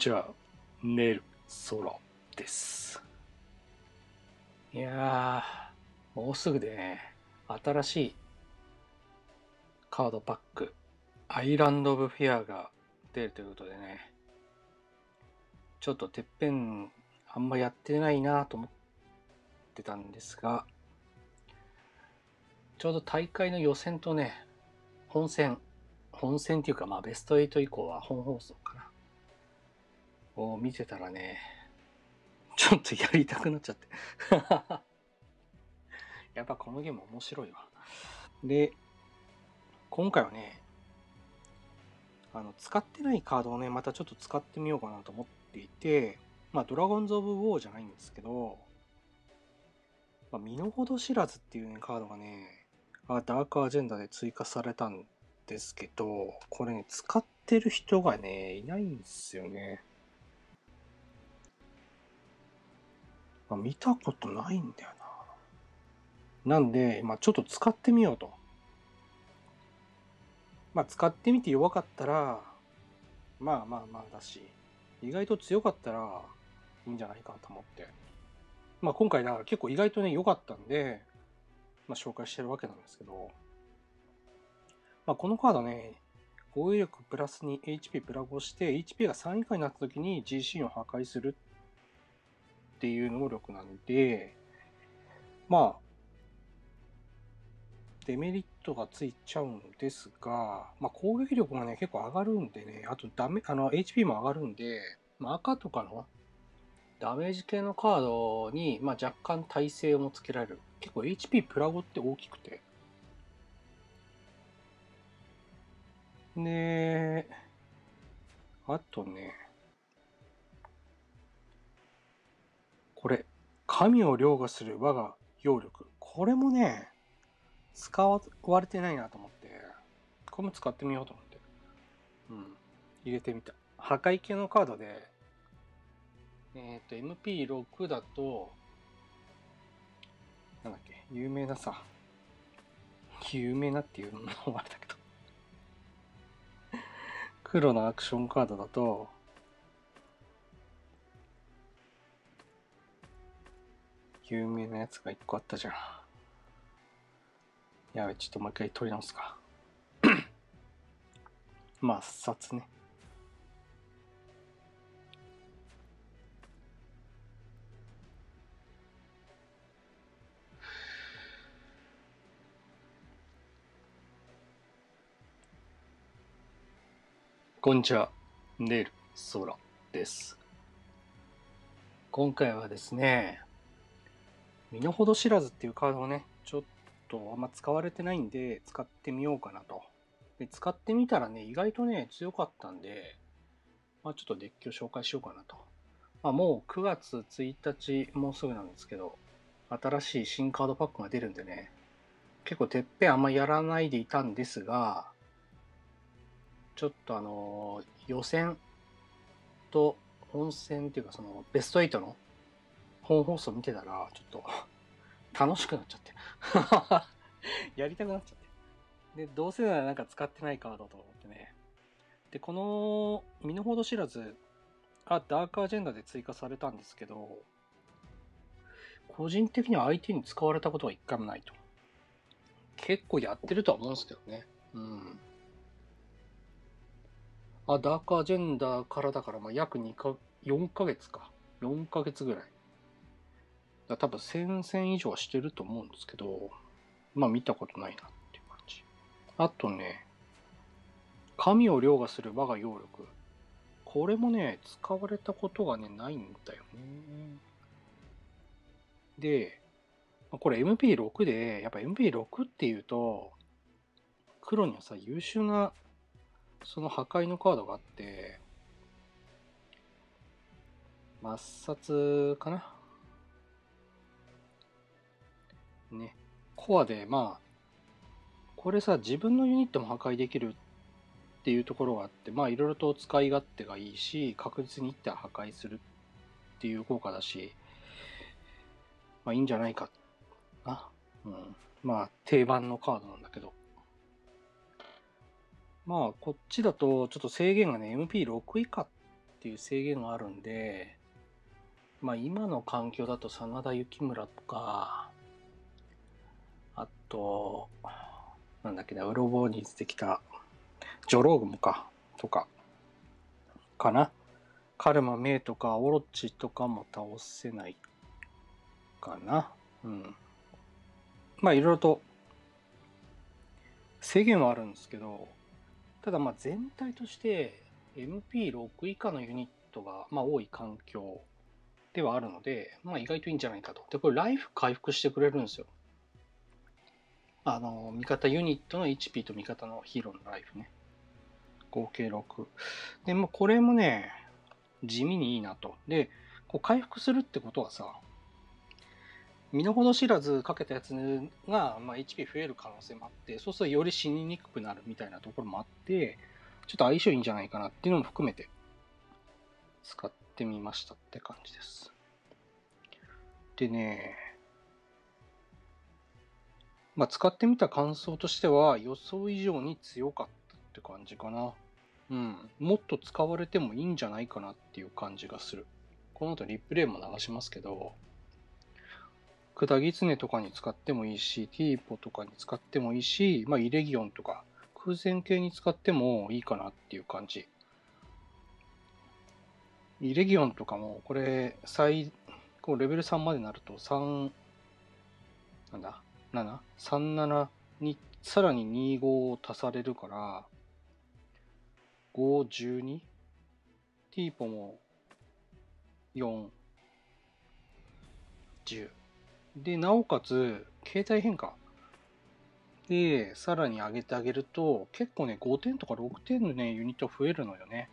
にちは、ネルソロです。いやー、もうすぐでね、新しいカードパック、アイランド・オブ・フィアが出るということでね、ちょっとてっぺんあんまやってないなと思ってたんですが、ちょうど大会の予選とね、本戦、本戦っていうかまあベスト8以降は本放送かな。を見てたらね、ちょっとやりたくなっちゃって。やっぱこのゲーム面白いわ。で、今回はね、あの、使ってないカードをね、またちょっと使ってみようかなと思っていて、まあ、ドラゴンズ・オブ・ウォーじゃないんですけど、まあ、身の程知らずっていうね、カードがね、あダークアジェンダで追加されたんですけど、これね、使ってる人がね、いないんですよね。まあ、見たことないんだよな。なんで、まあ、ちょっと使ってみようと。まあ、使ってみて弱かったら、まあまあまあだし、意外と強かったらいいんじゃないかと思って。まあ今回だから結構意外とね良かったんで、まあ紹介してるわけなんですけど、まあこのカードね、防衛力プラスに HP プラグをして、HP が3以下になった時に GC を破壊するっていう能力なんで、まあ、デメリットがついちゃうんですが、まあ、攻撃力がね、結構上がるんでね、あとダメ、あの、HP も上がるんで、まあ、赤とかのダメージ系のカードに、まあ、若干耐性もつけられる。結構 HP プラゴって大きくて。で、あとね、これ、神を凌駕する我が揚力。これもね、使われてないなと思って、これも使ってみようと思って。うん。入れてみた。破壊系のカードで、えっ、と、MP6 だと、なんだっけ、有名なさ、有名なっていうのもあれだけど、黒のアクションカードだと、有名なやつが一個あったじゃん。やべ、ちょっともう一回取り直すか。まあ、冊ね。こんにちは。ネル・ソラです。今回はですね、身の程知らずっていうカードをね、ちょっとあんま使われてないんで、使ってみようかなと。で使ってみたらね、意外とね、強かったんで、まあちょっとデッキを紹介しようかなと。まあもう9月1日、もうすぐなんですけど、新しい新カードパックが出るんでね、結構てっぺんあんまやらないでいたんですが、ちょっとあの予選と本戦っていうかそのベスト8の本放送見てたら、ちょっと 楽しくなっちゃって。やりたくなっちゃって。で、どうせならなんか使ってないカードと思ってね。で、この身の程知らず、あ、ダークアジェンダで追加されたんですけど、個人的には相手に使われたことは一回もないと。結構やってるとは思うんですけどね。うん。あ、ダークアジェンダからだから、まあ、約2か、4ヶ月か。4ヶ月ぐらい。だ多分1000戦以上はしてると思うんですけど、まあ見たことないなっていう感じ。あとね、神を凌駕する我が揚力。これもね、使われたことがね、ないんだよね。で、これ MP6 で、やっぱ MP6 っていうと、黒にはさ、優秀な、その破壊のカードがあって、抹殺かなね。コアで、まあ、これさ、自分のユニットも破壊できるっていうところがあって、まあ、いろいろと使い勝手がいいし、確実に一手破壊するっていう効果だし、まあ、いいんじゃないかな。うん。まあ、定番のカードなんだけど。まあ、こっちだと、ちょっと制限がね、MP6 以下っていう制限があるんで、まあ今の環境だと真田幸村とか、と、なんだっけな、うろぼうに出てきた、ジョローグムか、とか、かな。カルマメイとかオロチとかも倒せないかな。うん。まあいろいろと制限はあるんですけど、ただまあ全体として MP6 以下のユニットがまあ多い環境ではあるので、まあ意外といいんじゃないかと。で、これライフ回復してくれるんですよ。あの、味方ユニットの HP と味方のヒーローのライフね。合計6。で、もこれもね、地味にいいなと。で、こう回復するってことはさ、身の程知らずかけたやつが、まあ、HP 増える可能性もあって、そうするとより死ににくくなるみたいなところもあって、ちょっと相性いいんじゃないかなっていうのも含めて、使ってみましたって感じです。でね、まあ、使ってみた感想としては予想以上に強かったって感じかな。うん。もっと使われてもいいんじゃないかなっていう感じがする。この後リプレイも流しますけど、クダギツネとかに使ってもいいし、ティーポとかに使ってもいいし、まあ、イレギオンとか空前系に使ってもいいかなっていう感じ。イレギオンとかも、これ、最、こうレベル3までなると3、なんだ？?7?37 に、さらに25を足されるから、5、12? ティーポも4、10。で、なおかつ、携帯変化。で、さらに上げてあげると、結構ね、5点とか6点のね、ユニット増えるのよね。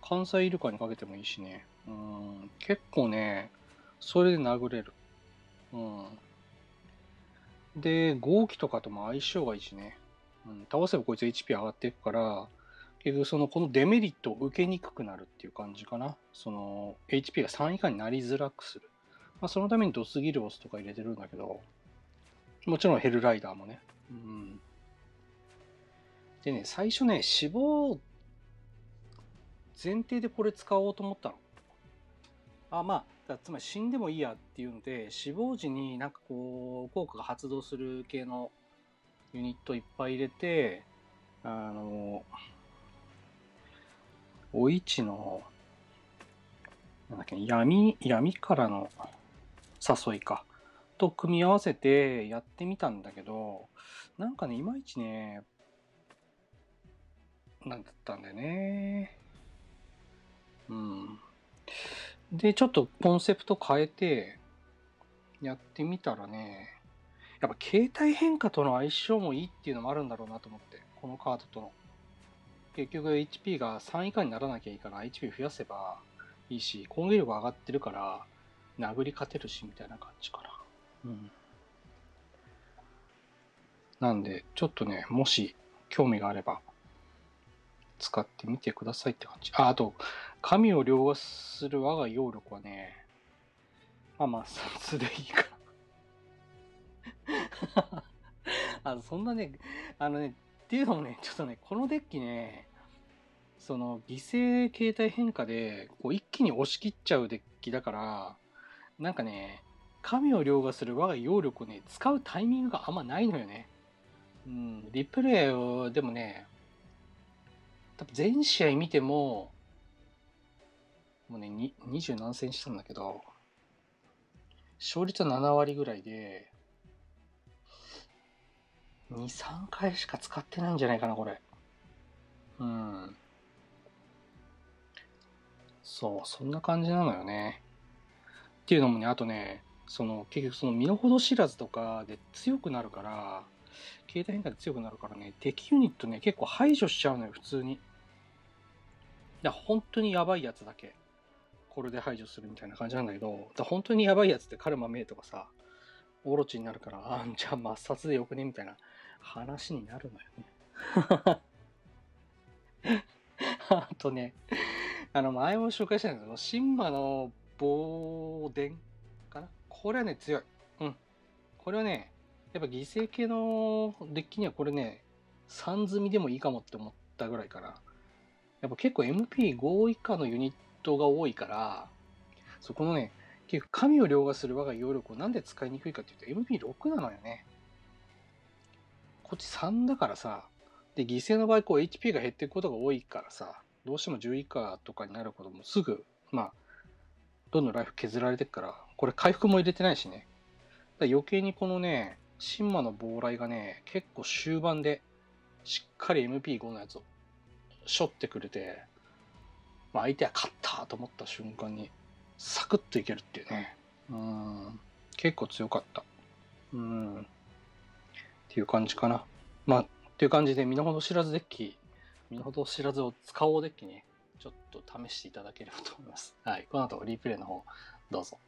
関西イルカにかけてもいいしね。うん、結構ね、それで殴れる。うん。で、合気とかとも相性がいいしね。うん、倒せばこいつ HP 上がっていくから、結局その、このデメリットを受けにくくなるっていう感じかな。その、HP が3以下になりづらくする。まあ、そのためにドスギルオスとか入れてるんだけど、もちろんヘルライダーもね。うん。でね、最初ね、死亡前提でこれ使おうと思ったの。あ、まあ、つまり死んでもいいやっていうので、死亡時になんかこう、効果が発動する系のユニットいっぱい入れて、あの、お市の、なんだっけ、闇、闇からの誘いか。と組み合わせてやってみたんだけど、なんかね、いまいちね、なんだったんだよね。うん。で、ちょっとコンセプト変えて、やってみたらね、やっぱ携帯変化との相性もいいっていうのもあるんだろうなと思って、このカードとの。結局 HP が3以下にならなきゃいいから HP 増やせばいいし、攻撃力上がってるから、殴り勝てるし、みたいな感じかな。うん。なんで、ちょっとね、もし興味があれば、使ってみてくださいって感じ。あ、あと、神を凌駕する我が揚力はね、まあまあ、それでいいか。あ、そんなね、あのね、っていうのもね、ちょっとね、このデッキね、その、犠牲形態変化で、こう、一気に押し切っちゃうデッキだから、なんかね、神を凌駕する我が揚力をね、使うタイミングがあんまないのよね。うん、リプレイを、でもね、多分全試合見ても、もうね、二十何戦したんだけど、勝率は7割ぐらいで、2、3回しか使ってないんじゃないかな、これ。うん。そう、そんな感じなのよね。っていうのもね、あとね、その結局その身の程知らずとかで強くなるから、携帯変化で強くなるからね、敵ユニットね、結構排除しちゃうのよ、普通に。だ本当にやばいやつだけ、これで排除するみたいな感じなんだけど、だ本当にやばいやつってカルマメイとかさ、オロチになるから、あじゃあ抹殺でよくねみたいな話になるのよね。あとね、あの、前も紹介したんですけど、シンバの防電かな？これはね、強い。うん。これはね、やっぱ犠牲系のデッキにはこれね、3積みでもいいかもって思ったぐらいかな。やっぱ結構 MP5 以下のユニットが多いから、そこのね、結局神を凌駕する我が揚力をなんで使いにくいかっていうと MP6 なのよね。こっち3だからさ、で、犠牲の場合こう HP が減っていくことが多いからさ、どうしても10以下とかになることもすぐ、まあ、どんどんライフ削られていくから、これ回復も入れてないしね。だ余計にこのね、神魔の妨来がね、結構終盤でしっかり MP5 のやつを背負ってくれて、まあ、相手は勝ったと思った瞬間に、サクッといけるっていうね。うん。結構強かった。うん。っていう感じかな。まあ、っていう感じで、身の程知らずデッキ、身の程知らずを使おうデッキね、ちょっと試していただければと思います。はい。この後、リプレイの方、どうぞ。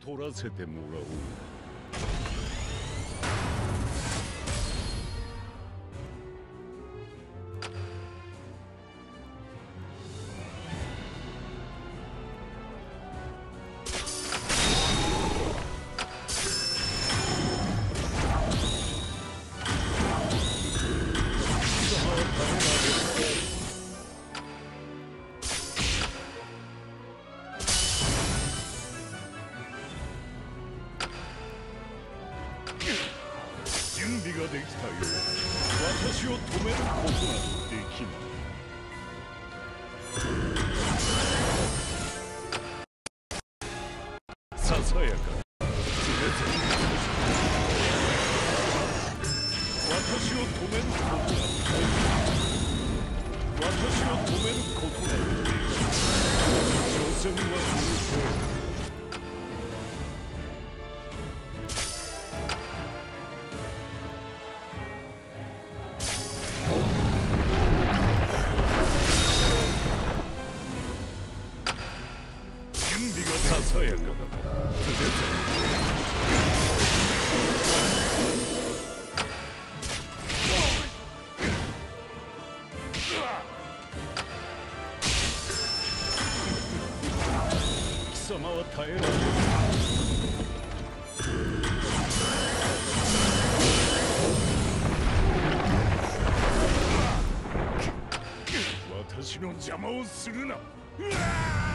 取らせてもらおう。you 様は耐えられる私の邪魔をするなうわ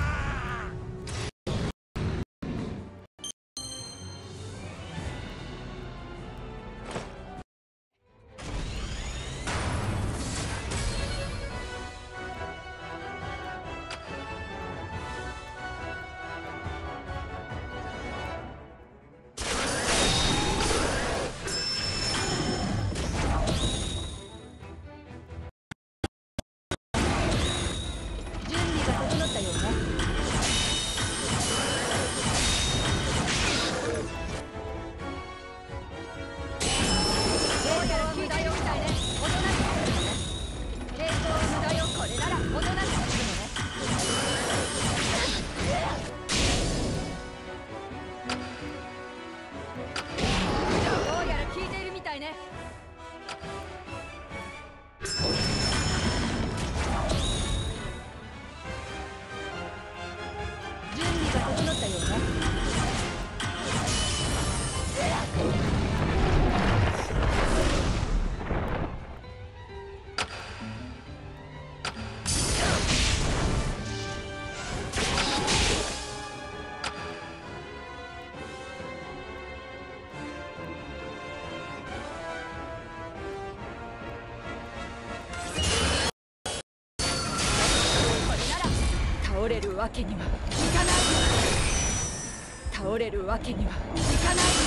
わけにはいかない。倒れるわけにはいかない。